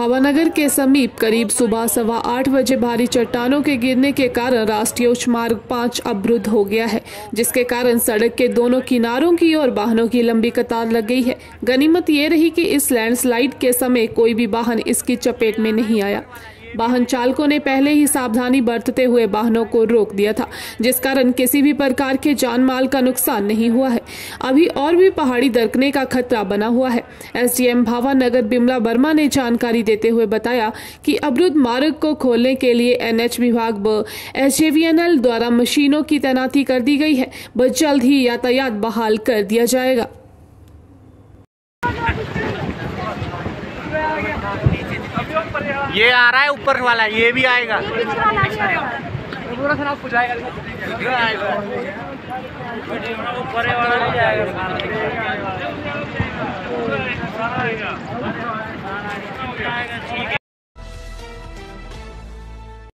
भावानगर के समीप करीब सुबह सवा आठ बजे भारी चट्टानों के गिरने के कारण राष्ट्रीय उच्च मार्ग पाँच अवरुद्ध हो गया है, जिसके कारण सड़क के दोनों किनारों की और वाहनों की लंबी कतार लग गई है। गनीमत ये रही कि इस लैंडस्लाइड के समय कोई भी वाहन इसकी चपेट में नहीं आया। वाहन चालकों ने पहले ही सावधानी बरतते हुए वाहनों को रोक दिया था, जिस कारण किसी भी प्रकार के जान माल का नुकसान नहीं हुआ है। अभी और भी पहाड़ी दरकने का खतरा बना हुआ है। एसडीएम भावानगर बिमला वर्मा ने जानकारी देते हुए बताया कि अवरुद्ध मार्ग को खोलने के लिए एनएच विभाग व एस द्वारा मशीनों की तैनाती कर दी गई है। व जल्द ही यातायात बहाल कर दिया जाएगा। ये आ रहा है ऊपर वाला ये भी आएगा।